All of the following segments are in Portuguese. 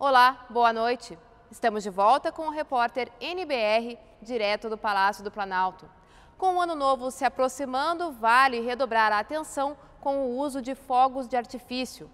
Olá, boa noite. Estamos de volta com o repórter NBR, direto do Palácio do Planalto. Com o ano novo se aproximando, vale redobrar a atenção com o uso de fogos de artifício.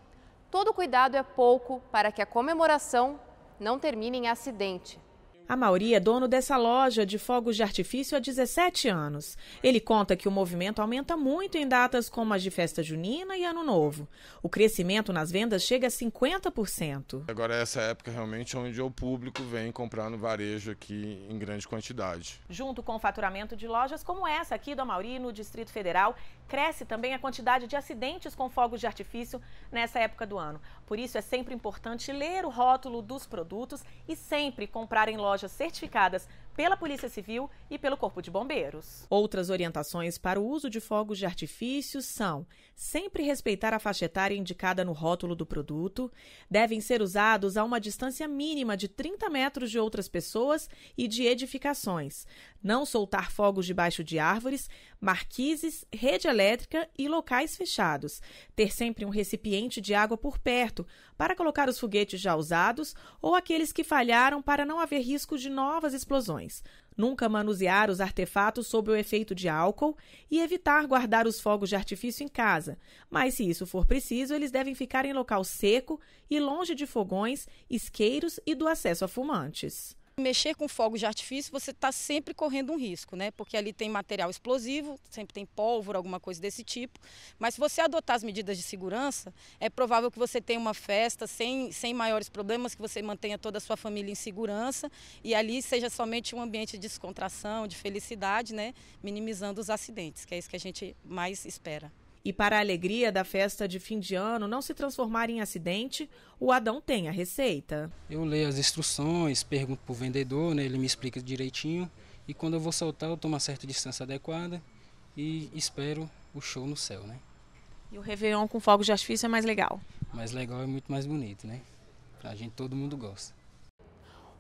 Todo cuidado é pouco para que a comemoração não termine em acidente. A Mauri é dono dessa loja de fogos de artifício há 17 anos. Ele conta que o movimento aumenta muito em datas como as de festa junina e ano novo. O crescimento nas vendas chega a 50%. Agora é essa época realmente onde o público vem comprar no varejo aqui em grande quantidade. Junto com o faturamento de lojas como essa aqui do Mauri no Distrito Federal, cresce também a quantidade de acidentes com fogos de artifício nessa época do ano. Por isso é sempre importante ler o rótulo dos produtos e sempre comprar em lojas lojas certificadas pela Polícia Civil e pelo Corpo de Bombeiros. Outras orientações para o uso de fogos de artifício são: sempre respeitar a faixa etária indicada no rótulo do produto, devem ser usados a uma distância mínima de 30 metros de outras pessoas e de edificações, não soltar fogos debaixo de árvores, marquises, rede elétrica e locais fechados, ter sempre um recipiente de água por perto para colocar os foguetes já usados ou aqueles que falharam para não haver risco de novas explosões. Nunca manusear os artefatos sob o efeito de álcool e evitar guardar os fogos de artifício em casa. Mas, se isso for preciso, eles devem ficar em local seco e longe de fogões, isqueiros e do acesso a fumantes. Mexer com fogos de artifício, você está sempre correndo um risco, né? Porque ali tem material explosivo, sempre tem pólvora, alguma coisa desse tipo. Mas se você adotar as medidas de segurança, é provável que você tenha uma festa sem, sem maiores problemas, que você mantenha toda a sua família em segurança e ali seja somente um ambiente de descontração, de felicidade, né? Minimizando os acidentes, que é isso que a gente mais espera. E para a alegria da festa de fim de ano não se transformar em acidente, o Adão tem a receita. Eu leio as instruções, pergunto para o vendedor, né, ele me explica direitinho. E quando eu vou soltar, eu tomo uma certa distância adequada e espero o show no céu, né? E o Réveillon com fogos de artifício é mais legal? Mais legal é muito mais bonito, né? A gente, todo mundo gosta.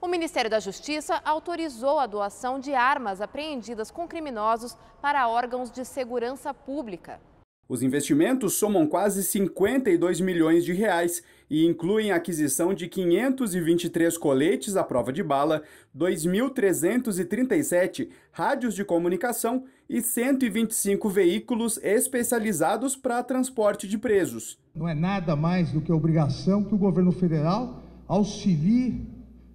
O Ministério da Justiça autorizou a doação de armas apreendidas com criminosos para órgãos de segurança pública. Os investimentos somam quase 52 milhões de reais e incluem a aquisição de 523 coletes à prova de bala, 2.337 rádios de comunicação e 125 veículos especializados para transporte de presos. Não é nada mais do que a obrigação que o governo federal auxilie,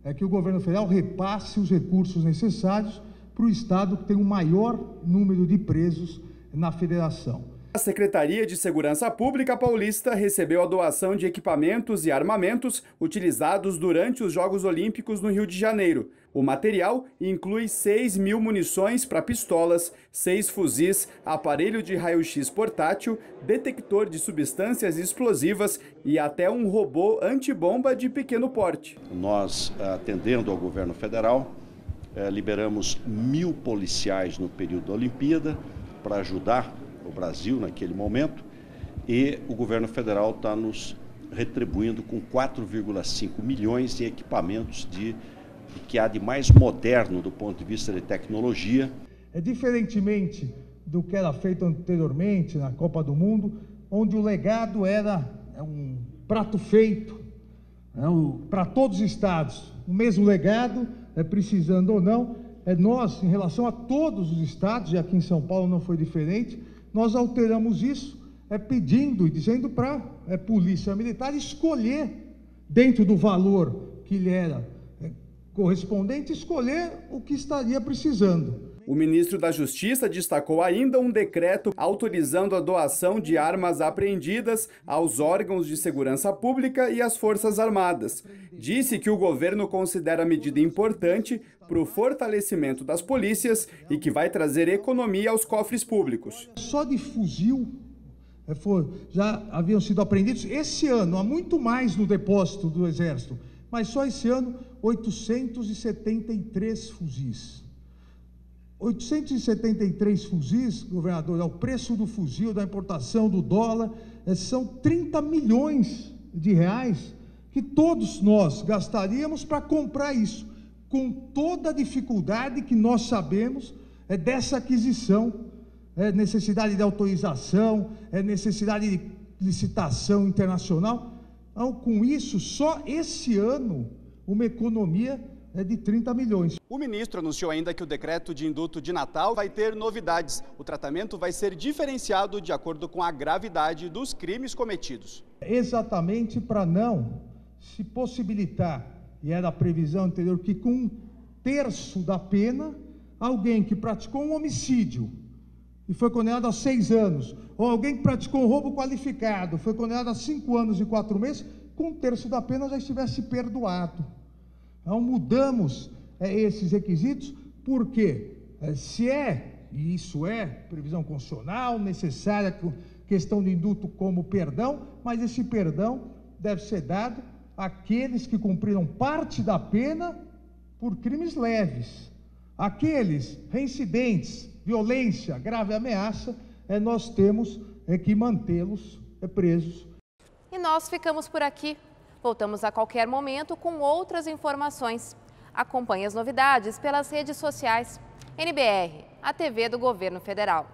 é que o governo federal repasse os recursos necessários para o estado que tem o maior número de presos na federação. A Secretaria de Segurança Pública Paulista recebeu a doação de equipamentos e armamentos utilizados durante os Jogos Olímpicos no Rio de Janeiro. O material inclui 6 mil munições para pistolas, 6 fuzis, aparelho de raio-x portátil, detector de substâncias explosivas e até um robô antibomba de pequeno porte. Nós, atendendo ao governo federal, eh, liberamos mil policiais no período da Olimpíada para ajudar o Brasil naquele momento, e o governo federal está nos retribuindo com 4,5 milhões em equipamentos de que há de mais moderno do ponto de vista de tecnologia. É diferentemente do que era feito anteriormente na Copa do Mundo, onde o legado era é um prato feito é para todos os estados, o mesmo legado, é, precisando ou não. É nós, em relação a todos os estados, e aqui em São Paulo não foi diferente, nós alteramos isso é, pedindo e dizendo para a é, Polícia Militar escolher, dentro do valor que lhe era é, correspondente, escolher o que estaria precisando. O ministro da Justiça destacou ainda um decreto autorizando a doação de armas apreendidas aos órgãos de segurança pública e às Forças Armadas. Disse que o governo considera a medida importante para o fortalecimento das polícias e que vai trazer economia aos cofres públicos. Só de fuzil é, já haviam sido apreendidos esse ano, há muito mais no depósito do Exército, mas só esse ano 873 fuzis. 873 fuzis, governador, é o preço do fuzil, da importação do dólar, é, são 30 milhões de reais que todos nós gastaríamos para comprar isso, com toda a dificuldade que nós sabemos é dessa aquisição, é necessidade de autorização, é necessidade de licitação internacional. Então, com isso, só esse ano, uma economia é de 30 milhões. O ministro anunciou ainda que o decreto de induto de Natal vai ter novidades. O tratamento vai ser diferenciado de acordo com a gravidade dos crimes cometidos. Exatamente para não se possibilitar, e era a previsão anterior, que com um terço da pena, alguém que praticou um homicídio e foi condenado a seis anos, ou alguém que praticou um roubo qualificado, foi condenado a cinco anos e quatro meses, com um terço da pena já estivesse perdoado. Então mudamos é, esses requisitos, porque é, se é, e isso é previsão constitucional, necessária, questão de indulto como perdão, mas esse perdão deve ser dado àqueles que cumpriram parte da pena por crimes leves. Aqueles reincidentes, violência, grave ameaça, é, nós temos é, que mantê-los é, presos. E nós ficamos por aqui. Voltamos a qualquer momento com outras informações. Acompanhe as novidades pelas redes sociais. NBR, a TV do Governo Federal.